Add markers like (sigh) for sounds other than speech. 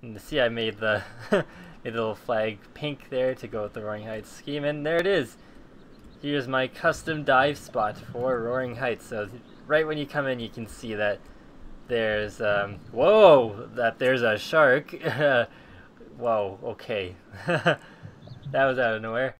And see, I made the (laughs) made the little flag pink there to go with the Roaring Heights scheme, and there it is. Here's my custom dive spot for Roaring Heights. So right when you come in, you can see that there's um, whoa, that there's a shark. (laughs) whoa, okay, (laughs) that was out of nowhere.